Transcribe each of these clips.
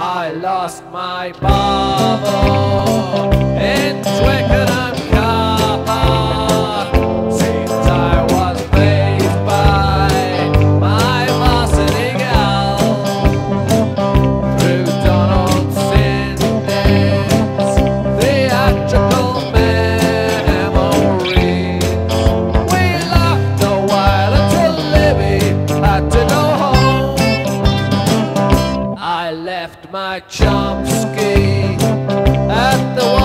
I lost my bubble in Twickenham. left my Chomsky at the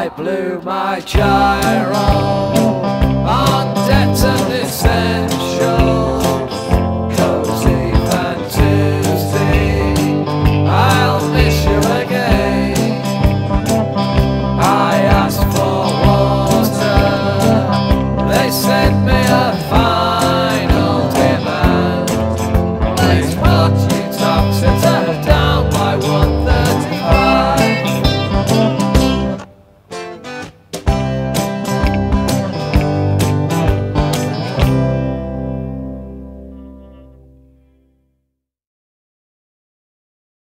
I blew my gyro.